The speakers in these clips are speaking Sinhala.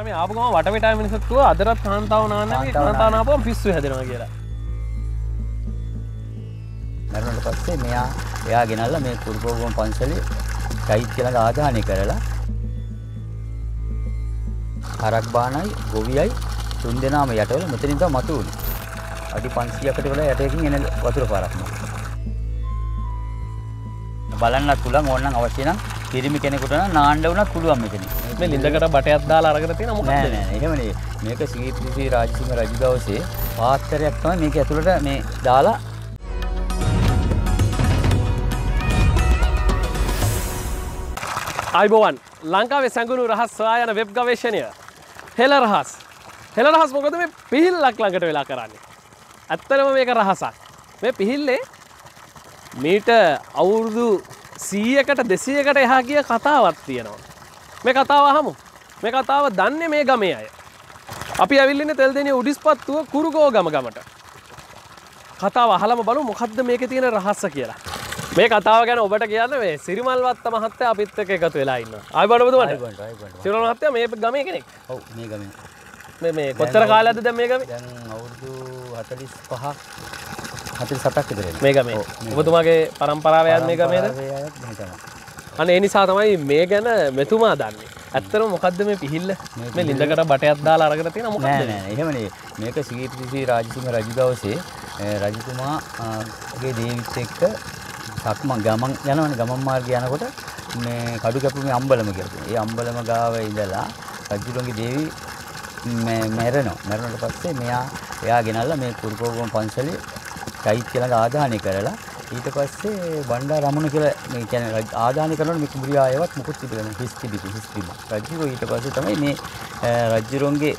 මට මේ ආපුගම වටපිටා මිනිසත්තුව අදරත් කාන්තාව නාන්න කාන්තාව කාන්තානාපම පිස්සු හැදෙනවා කියලා මැරුණට පස්සේ මෙයා එයා ගෙනල්ල මේ කුරුපෝගම පන්සලේ චෛත්‍යලඟ ආදානය කරලා හරක් බානයි ගොවියයි තුන් දෙනාම යටවල මෙතනින් තමයි මතු වුණේ. අඩි 500කට වල යටයකින් එන වතුර පාරක් නේ. බලන්නත් පුළුවන් ඕනනම් අවශ්‍ය නම් පිරිමි කෙනෙකුට නාන්න වුණත් පුළුවන් මෙතන. මේ ලිඳකට බටයක් දාලා අරගෙන තියෙන මොකක්ද නෑ නෑ. එහෙම නෙවෙයි. මේක සීප්‍රිසි රාජසිංහ රජු දවසේ පාත්‍රයක් තමයි මේක ඇතුළට මේ දාලා අයිබෝවන් ලංකාවේ සැඟුණු රහස් සොයා යන වෙබ් ගවේශණය හෙළ රහස්. හෙළ රහස් මොකද මේ පිහිල්ලක් ළඟට වෙලා කරන්නේ? ඇත්තරම මේක රහසක්. මේ පිහිල්ලේ මීට අවුරුදු සීයකට දෙසියකට එහා කිය කතාවත් තියෙනවා. මේ කතාව හමු මේ කතාව දන්නේ මේ ගමේ අය. අපි ඇවිල්ලින්න තෙල් දෙනේ උඩිස්පත්තුව කුරුගෝ ගම ගමට. කතාව අහලම බලු මොකක්ද මේක තියෙන රහස්ස කියලා. මේ කතාව ගැන ඔබට කියන්න මේ සිරිමල්වත්ත මහත්තය අපිත් එක්ක එකතු වෙලා ඉන්න අයි බඩබතුමට ආයිබෝන්ට ආයිබෝන්ට. සිරල් මහත්තය මේ ගමේ කෙනෙක්? ඔව් මේ ගමේ. මේ- මේ කොච්චර කාලයක්ද දැන් මේ ගමේ? දැන් අවුරුදු 45ක් 47ක් විතර එනවා. මේ ගමේ ඔබතුමාගේ පරම්පරාවයන් මේ ගමේද. අන්න ඒ නිසා තමයි මේ ගැන මෙතුමා දන්නේ ඇත්තරම මොකක්ද මේ පිහිල්ල මේ ලිඳකට බටයක් දාලා අරගෙන තියෙන නෑ මොකක්ද නෑ නෑ, එහෙම නෙවෙයි. මේක සීප්‍රිසි රාජසිංහ රජු දවසේ අ, රජතුමා අ, ගේ දේවිත් එක්ක සක්මන් ගමන් යනවනේ ගමන් මාර්ගය යනකොට මේ කඩු කැපුමේ අම්බලම කියලා. ඒ අම්බලම ගාව ඉඳලා රජුලන්ගේ දේවි මැරෙනවා. මැරුණට පස්සේ මෙයා එයා ගෙනල්ලා මේ කුරුකෝගම පන්සලේ චෛත්‍ය ළඟ ආදානය කරලා ඊට පස්සේ බණ්ඩා රමුණ කියලා මේ කියන්නේ රජ- ආදානය කරනකොට මේ කුඹුරිය ආයවත් මුකුත් තිබෙන්නේ හිස් තිබිති හිස් තිබුණා. රජුව ඊට පස්සේ තමයි මේ රජුරොන්ගේ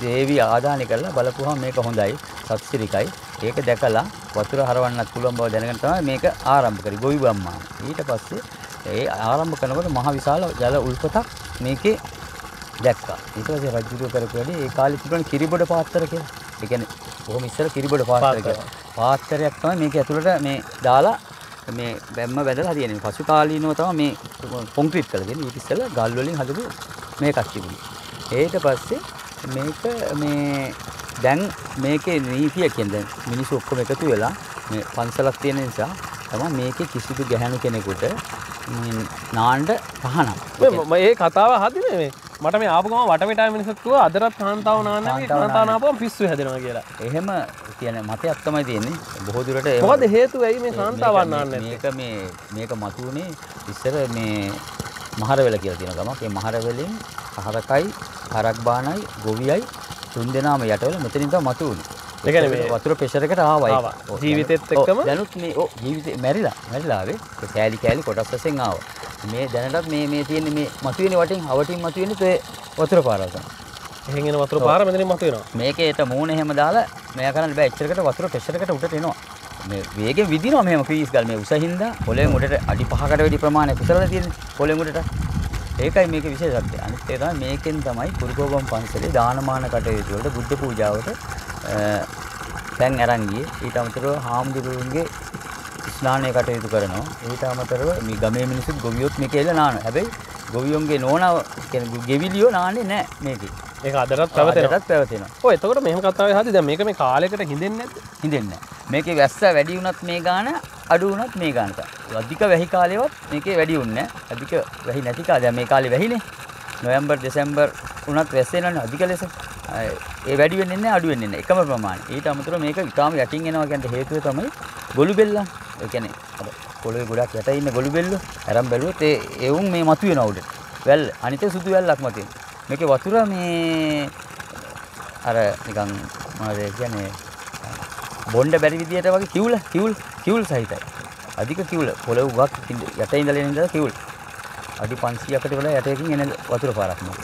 දේවි ආදානය කරලා බලපුවහම මේක හොඳයි සත්‍සිරිකයි. ඒක දැකලා වතුර හරවන්නත් පුළුවන් බව දැනගෙන තමයි මේක ආරම්භ කරේ ගොවි බම්මා. ඊට පස්සේ ඒ ආරම්භ කරනකොට මහ විශාල ජල උල්පතක් මේකේ දැක්කා. ඊට පස්සේ රජුරුව කරපු වැඩි ඒ කාලේ තිබුණ කිරිබොඩ පාත්‍ර කියලා. ඒ කියන්නේ බොහොම ඉස්සර කිරිබොඩ පාත්‍ර පාත්‍ර. කියලා. පාත්‍රයක් තමයි මේක ඇතුළට මේ දාලා මේ බැම්ම බැඳලා හදින්නේ. පසු කාලීනව තමයි මේ කොන්ක්‍රීට් කරලා දෙන්නේ. ඊට ඉස්සෙල්ලා ගල් වලින් හදපු මේකක් තිබුණේ. ඊට පස්සේ මේක මේ දැන් මේකේ නීතිය කියන්නේ මිනිස්සු ඔක්කොම එකතු වෙලා මේ පන්සලක් තියෙන නිසා තමයි මේකේ කිසිදු ගැහැණු කෙනෙකුට නාන්න පහනක්. මේ- ම- කතාව හදින මේ මට මේ ආපුගම වටපිටා මිනිසත්තුව අදරත් කාන්තාව නාන්න කාන්තාව කාන්තානාපම පිස්සු හැදෙනවා කියලා එහෙම කියන මතයක් තමයි තියෙන්නේ. බොහෝ දුරට එහෙම- මොකද හේතුව ඇයි මේ මේ- කාන්තාවන් මේක- නාන්න මේක මේ මේක මතුවනේ ඉස්සර මේ මහරවෙල කියලා තියෙන ගමක්. ඒ මහරවෙලෙන් හරකයි, හරක් බානයි, ගොවියයි තුන් දෙනාම යටවල මෙතනින් තමයි මතුවුනේ. වතුර ප්‍රෙෂර් එකට ආවා. ආවා. ඔව්, ජීවිතෙත් එක්කම? දැනුත් මේ ජීවිතේ මැරිලා මැරිලා ආවේ. ඒ කෑලි කෑලි කොටස් වශයෙන් ආවා. මේ දැනටත් මේ මේ තියෙන්නේ මේ මතුවෙන වටින් අවටින් මතුවෙන්නේ තේ වතුර පාරවල් තමයි. එහෙන් එන වතුර පාර මෙතනින් මතුවෙනවා. මේකේට මූණ එහෙම දාලා මෙයා කරන්න බෑ. එච්චරකට වතුර ප්‍රෙෂර් එකට උඩට එනවා. මේ වේගෙන් විදිනවා මෙහෙම ක්‍රීස් ගල්. මේ උසින්ද පොළෙන් උඩට අඩි 5කට වැඩි ප්‍රමාණයක් උසලලා තියෙන්නේ පොළෙන් උඩට ඒකයි මේකේ විශේෂත්වය අනිත් එක තමයි මේකෙන් තමයි කුරුකෝගම් පන්සලේ දානමාන කටයුතු වලට බුද්ධ පූජාවට දැන් අරන් ගියේ. ඊට අමතරව හාමුදුරුවන්ගේ ස්නානය කටයුතු කරනවා ඊට අමතරව මේ ගමේ මිනිස්සුත් ගොවියොත් මේක එල්ල නානවා හැබැයි ගොවියොන්ගේ නෝනාව කියන්නේ ගෙවිලියෝ නාන්නේ නැහැ මේකේ ඒක අදරත් පැවතෙනවා අදටත් පැවතෙනවා ඔය එතකොට මෙහෙම කතාවේ හදි දැන් මේක මේ කාලයකට හිඳෙන්නේ නැද්ද හිතෙන්නේ මේකේ වැස්ස වැඩි වුණත් මේ ගාන අඩු වුණත් මේ ගානට. අධික වැහි කාලේවත් මේකේ වැඩි වුණේ නැහැ. අධික වැහි නැති කාලේ දැන් මේ කාලේ වැහිනේ. නොවැම්බර් දෙසැම්බර් උනත් වැස්ස එනවනේ අධික ලෙස. ඒ වැඩි වෙන්නේ නැහැ අඩු වෙන්නේ නැහැ. එකම ප්‍රමාණය. ඊට අමතරව මේක ඉතාම යටින් එනවා කියන හේතුව තමයි ගොළු බෙල්ලන්. ඒ කියන්නේ අර පොළවේ ගොඩක් යට ඉන්න ගොළු බෙල්ල අරන් බැලුවොත් ඒ එවුන් මේ මතුවෙන උඩට. වැල්ල අනිත සුදු වැල්ලක් මතින්. මේකේ වතුර මේ අර නිකන් මොනවද කියන්නේ බොණ්ඩ බැරි විදියට වගේ කිවුල කිවුල් කිවුල් සහිතයි. අධික කිවුල පොළොව උගක් යට ඉඳලා එන ඉඳලා කිවුල්. අඩි 500කට වල යටයකින් එන වතුර පාරක් නේ.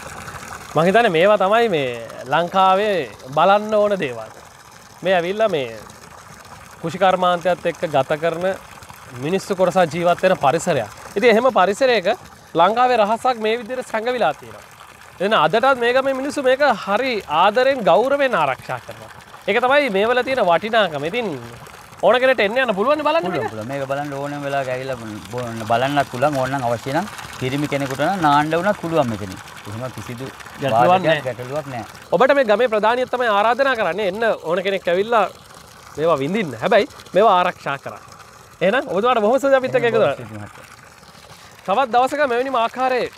මං හිතන්නේ මේවා තමයි මේ ලංකාවේ බලන්න ඕන දේවල් මේ ඇවිල්ලා මේ කුෂිකර්මාන්තයත් එක්ක ගත කරන මිනිස්සු කොරසා ජීවත් වෙන පරිසරයක් ඉතින් එහෙම පරිසරයක ලංකාවේ රහසක් මේ විදිහට සැඟවිලා තියෙනවා එන අදටත් මේක මේ මිනිස්සු මේක හරි ආදරෙන් ගෞරවෙන් ආරක්ෂා කරනවා ඒක තමයි මේ වල තියෙන වටිනාකම ඉතින් ඕන කෙනෙක්ට එන්න යන්න පුළුවන් බලන්න මේක. බලන්න වෙලාවක ඇවිල්ලා බොන්න- බලන්නත් පුළුවන් ඕනනම් අවශ්‍ය නම් පිරිමි කෙනෙකුට නම් නාන්න වුණත් පුළුවන් මෙතන. එහෙම කිසිදු. ගැටලුවක් නැහැ. ඔබට මේ ගමේ ප්‍රධානියත් තමයි ආරාධනා කරන්නේ එන්න ඕන කෙනෙක් ඇවිල්ලා මේවා විඳින්න. හැබැයි මේවා ආරක්ෂා කරන්න. එහෙනම් ඔබතුමාට බොහොම ස්තුතියි අපිත් එකතු. තවත් දවසක මෙවැනි ආකාරයේ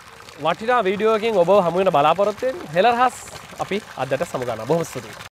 වටිනා වීඩියෝකින් ඔබ හමුවෙන බලාපොරොත්තු වෙන්න හෙළ රහස් අපි අදට සමුගන්නවා. බොහොම ස්තුතියි